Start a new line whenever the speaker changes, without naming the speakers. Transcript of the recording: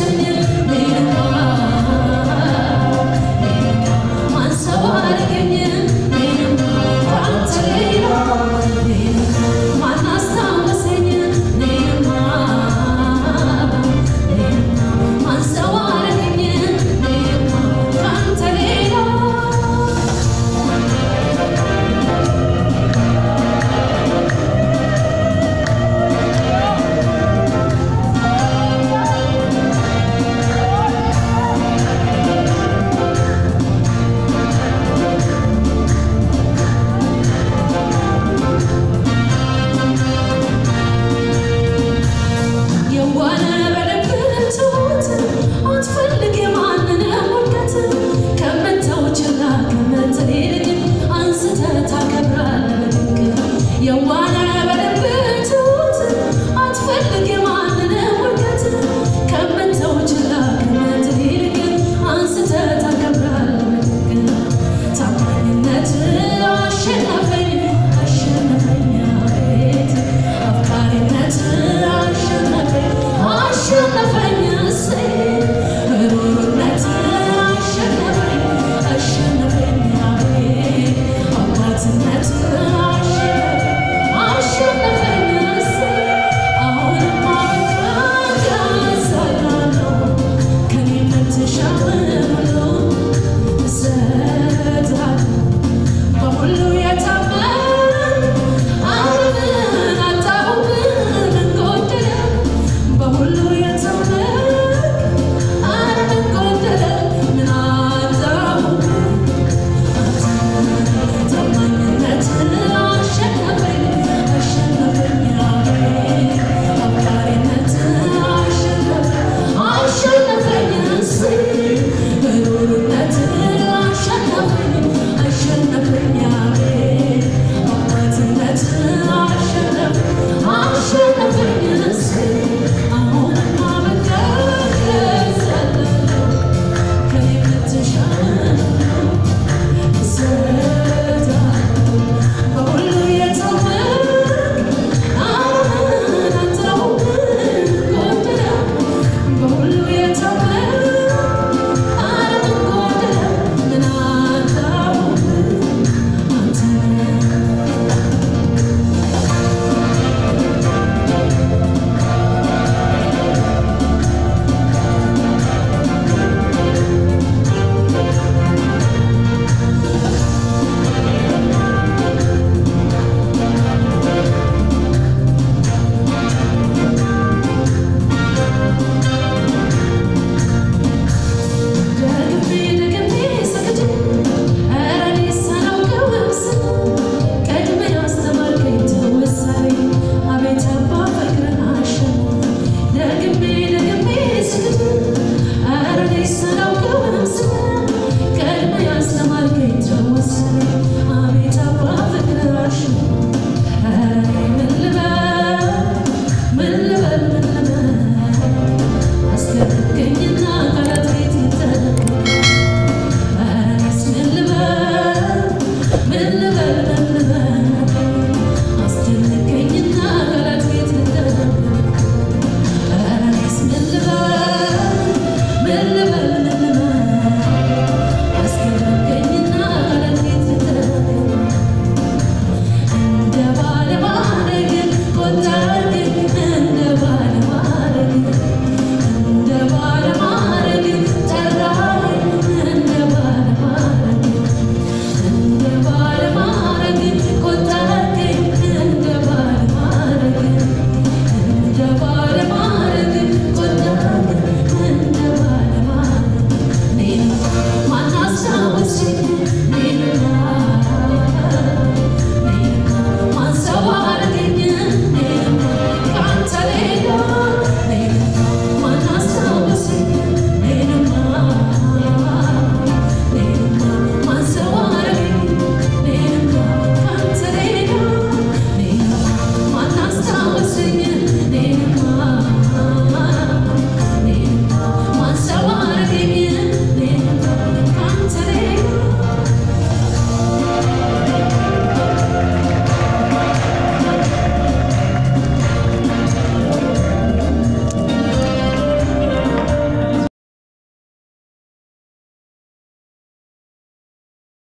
Thank you. Aşkın aşkın aşkın